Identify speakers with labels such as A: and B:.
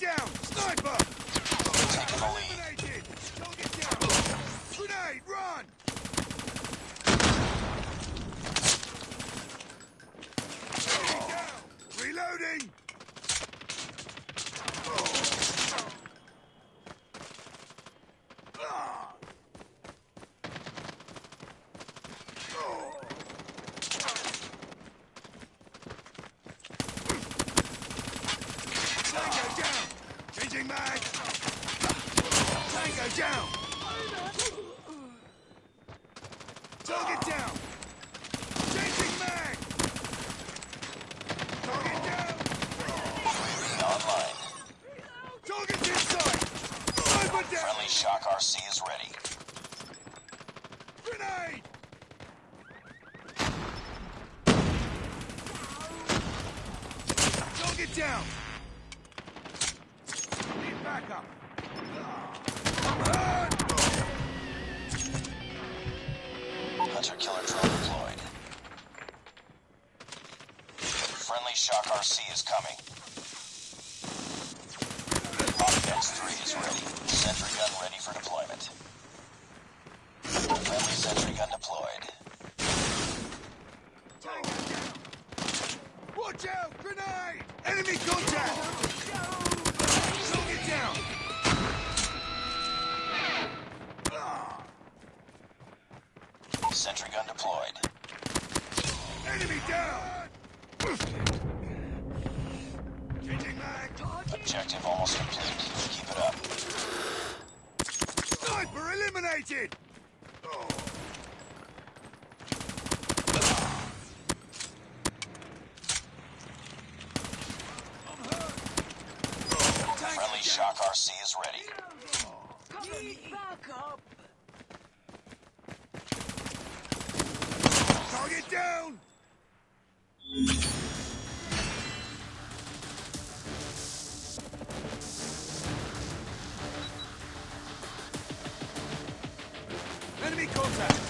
A: down! Sniper!
B: Taking!
A: Target down! Grenade, run! Target down! Reloading! Tango down! Changing mag! Tango down! Target down! Changing mag! Target down!
B: UAV online.
A: Target's inside! Sniper down!
B: Friendly Shock RC is ready.
A: Grenade! Target down! Need backup!
B: Hunter killer drone deployed. Friendly Shock RC is coming. X3 is ready. Sentry gun ready for deployment. Friendly sentry gun deployed.
A: Watch out! Grenade! Enemy contact!
B: Sentry gun deployed.
A: Enemy down! Changing mag!
B: Objective almost complete. Keep it up.
A: Sniper eliminated!
B: Friendly Shock RC is ready.
C: Need backup.
A: Target down! Enemy contact!